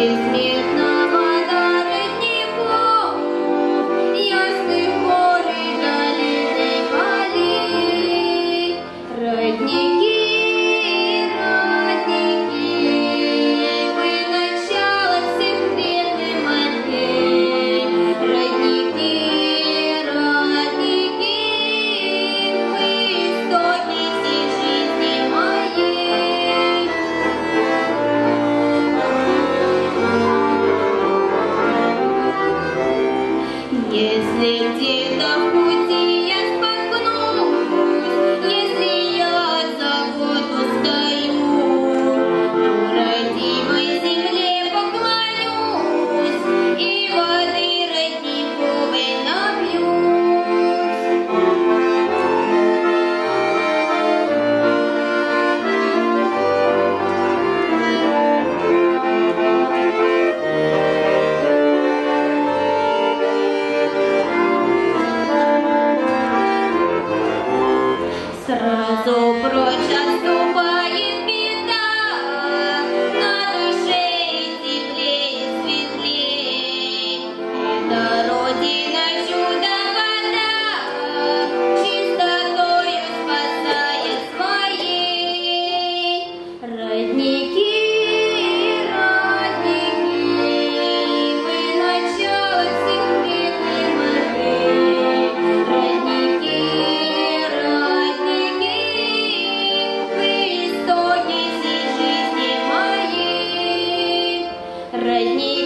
Grace me Yes, they did. Доброго часу. Родни.